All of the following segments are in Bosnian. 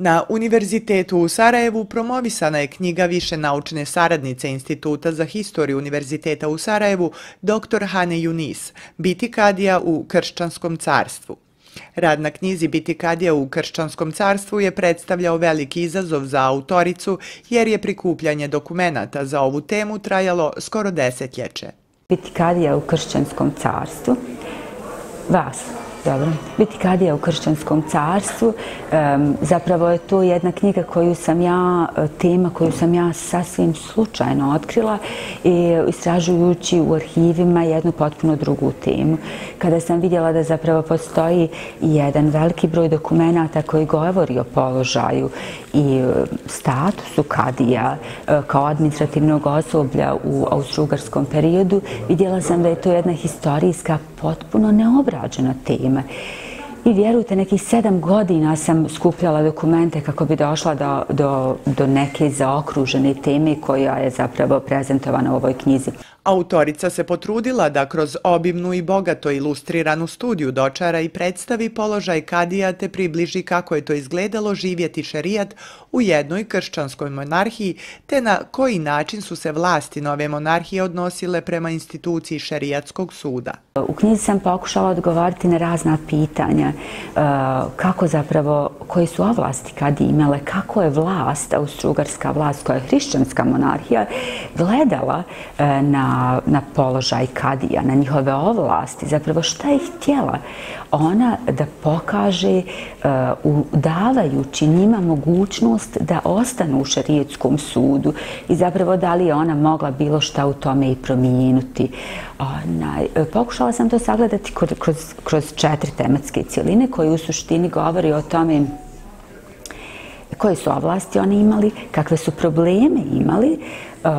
Na Univerzitetu u Sarajevu promovisana je knjiga više naučne saradnice Instituta za historiju Univerziteta u Sarajevu dr. Hane Junis, Bitikadija u Kršćanskom carstvu. Rad na knjizi Bitikadija u Kršćanskom carstvu je predstavljao veliki izazov za autoricu jer je prikupljanje dokumentata za ovu temu trajalo skoro desetljeće. Bitikadija u Kršćanskom carstvu. Vas, Dobro. Biti kadija u kršćanskom carstvu. Zapravo je to jedna knjiga koju sam ja, e, tema koju sam ja sasvim slučajno otkrila i istražujući u arhivima jednu potpuno drugu temu. Kada sam vidjela da zapravo postoji jedan veliki broj dokumenta koji govori o položaju i e, statusu kadija e, kao administrativnog osoblja u austro-ugarskom periodu, vidjela sam da je to jedna historijska potpuno neobrađena tema. I vjerujte, nekih sedam godina sam skupljala dokumente kako bi došla do, do, do neke zaokružene teme koja je zapravo prezentovana u ovoj knjizi. Autorica se potrudila da kroz obimnu i bogato ilustriranu studiju dočara i predstavi položaj Kadija te približi kako je to izgledalo živjeti šerijat u jednoj kršćanskoj monarhiji te na koji način su se vlasti nove monarhije odnosile prema instituciji šerijatskog suda. U knjizi sam pokušala odgovoriti na razna pitanja e, kako zapravo, koji su ovlasti kad imale, kako je vlast, austrugarska vlast koja je hrišćanska monarhija, gledala e, na na na položaj kadija, na njihove ovlasti, zapravo šta je htjela ona da pokaže uh, davajući njima mogućnost da ostanu u šarijetskom sudu i zapravo da li je ona mogla bilo šta u tome i promijenuti. Ona, pokušala sam to sagledati kroz, kroz, kroz četiri tematske cijeline koje u suštini govori o tome koje su ovlasti oni imali, kakve su probleme imali, uh,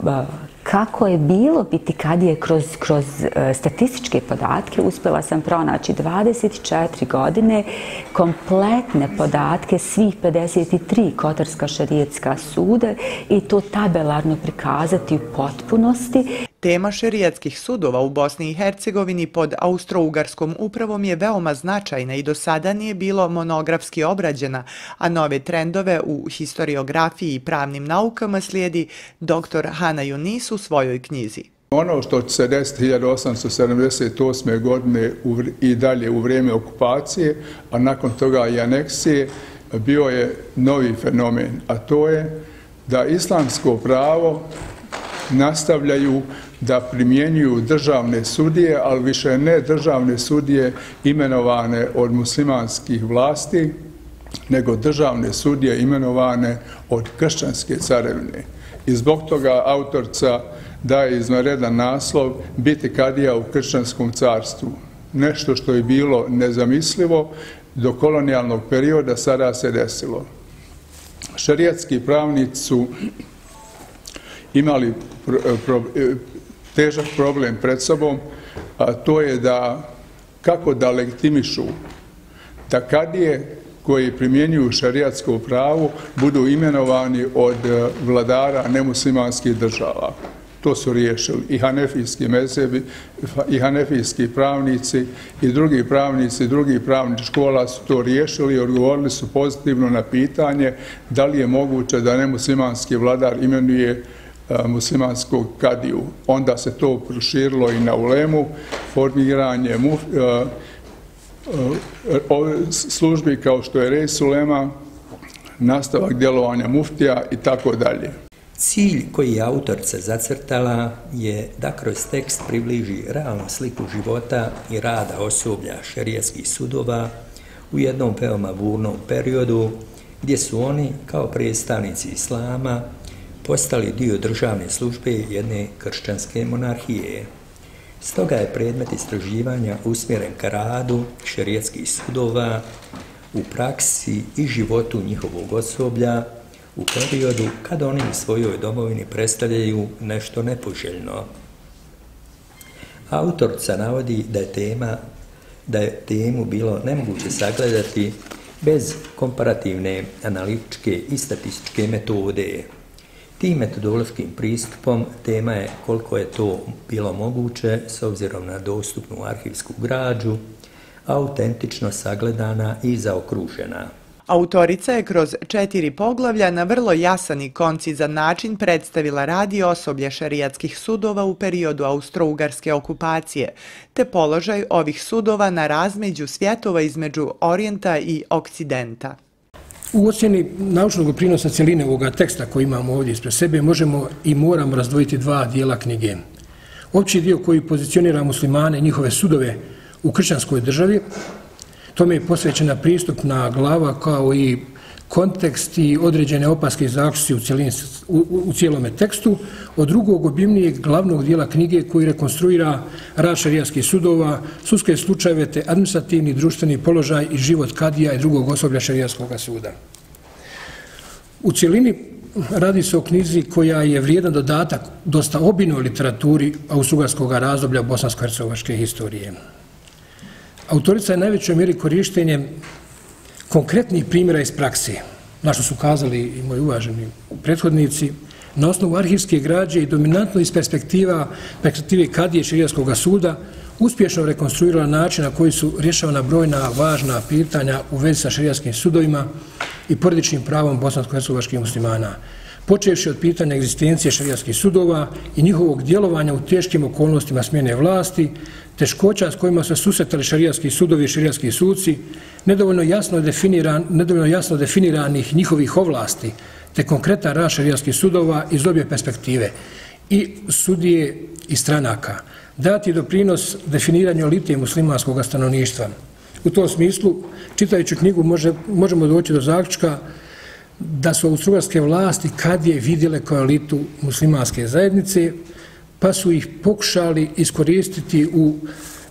uh, kako je bilo biti kad je kroz, kroz e, statističke podatke uspjela sam pronaći 24 godine kompletne podatke svih 53 kotarska šarijetska suda i to tabelarno prikazati u potpunosti. Tema šerijatskih sudova u Bosni i Hercegovini pod austro-ugarskom upravom je veoma značajna i do sada nije bilo monografski obrađena, a nove trendove u historiografiji i pravnim naukama slijedi dr. Hana Junis u svojoj knjizi. Ono što će se desiti 1878. godine i dalje u vrijeme okupacije, a nakon toga i aneksije, bio je novi fenomen, a to je da islamsko pravo nastavljaju da primjenjuju državne sudije, ali više ne državne sudije imenovane od muslimanskih vlasti, nego državne sudije imenovane od kršćanske carevine. I zbog toga autorca daje iznaredan naslov biti kadija u kršćanskom carstvu. Nešto što je bilo nezamislivo do kolonijalnog perioda sada se desilo. Šarijatski pravnici su imali težak problem pred sobom, a to je da kako da legitimišu da kadije koji primjenjuju šarijatsko pravo budu imenovani od e, vladara nemuslimanskih država. To su riješili i hanefijski mezebi, i hanefijski pravnici, i drugi pravnici, drugi pravni škola su to riješili i odgovorili su pozitivno na pitanje da li je moguće da nemuslimanski vladar imenuje muslimanskog kadiju. Onda se to proširilo i na ulemu, formiranje službi kao što je Rej Sulema, nastavak djelovanja muftija i tako dalje. Cilj koji je autorca zacrtala je da kroz tekst približi realnu sliku života i rada osoblja šerijskih sudova u jednom veoma burnom periodu gdje su oni kao predstavnici islama postali dio državne službe jedne kršćanske monarhije. Stoga je predmet istraživanja usmjeren ka radu šerijetskih sudova u praksi i životu njihovog osoblja u periodu kada oni u svojoj domovini predstavljaju nešto nepoželjno. Autorca navodi da je tema da je temu bilo nemoguće sagledati bez komparativne analitičke i statističke metode. Tim metodološkim pristupom tema je koliko je to bilo moguće s obzirom na dostupnu arhivsku građu, autentično sagledana i zaokružena. Autorica je kroz četiri poglavlja na vrlo jasan i koncizan način predstavila radi osoblje šarijatskih sudova u periodu austro-ugarske okupacije, te položaj ovih sudova na razmeđu svjetova između Orijenta i Okcidenta. U ocjeni naučnog prinosa cijeline ovoga teksta koji imamo ovdje ispred sebe možemo i moramo razdvojiti dva dijela knjige. Opći dio koji pozicionira muslimane i njihove sudove u kršćanskoj državi, tome je posvećena pristupna glava kao i kontekst i određene opaske i zaključci u, u, u cijelome tekstu, od drugog obimnijeg glavnog dijela knjige koji rekonstruira rad šarijanskih sudova, sudske slučajeve te administrativni društveni položaj i život kadija i drugog osoblja šarijanskog suda. U cijelini radi se o knjizi koja je vrijedan dodatak dosta obinoj literaturi austrugarskog razdoblja bosansko-hercegovačke historije. Autorica je najvećoj mjeri korištenjem konkretnih primjera iz prakse, na što su kazali i moji uvaženi prethodnici, na osnovu arhivske građe i dominantno iz perspektiva perspektive Kadije Širijaskog suda, uspješno rekonstruirala način na koji su rješavana brojna važna pitanja u vezi sa širijaskim sudovima i porodičnim pravom bosansko-hercegovačkih muslimana, počevši od pitanja egzistencije šarijatskih sudova i njihovog djelovanja u teškim okolnostima smjene vlasti, teškoća s kojima su susretali šarijatski sudovi i šarijatski sudci, nedovoljno jasno, definiran, nedovoljno jasno definiranih njihovih ovlasti, te konkretan rad šarijatskih sudova iz obje perspektive i sudije i stranaka, dati doprinos definiranju elite muslimanskog stanovništva. U tom smislu, čitajući knjigu, može, možemo doći do zaključka da su austrugarske vlasti kad je vidjele koalitu muslimanske zajednice, pa su ih pokušali iskoristiti u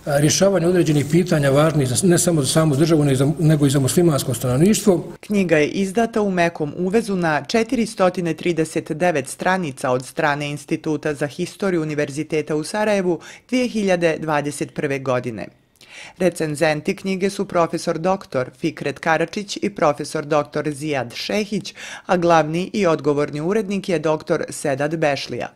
rješavanju određenih pitanja važnih ne samo za samu državu, nego i za muslimansko stanovništvo. Knjiga je izdata u mekom uvezu na 439 stranica od strane Instituta za historiju Univerziteta u Sarajevu 2021. godine. Recenzenti knjige su profesor dr. Fikret Karačić i profesor dr. Zijad Šehić, a glavni i odgovorni urednik je dr. Sedad Bešlija.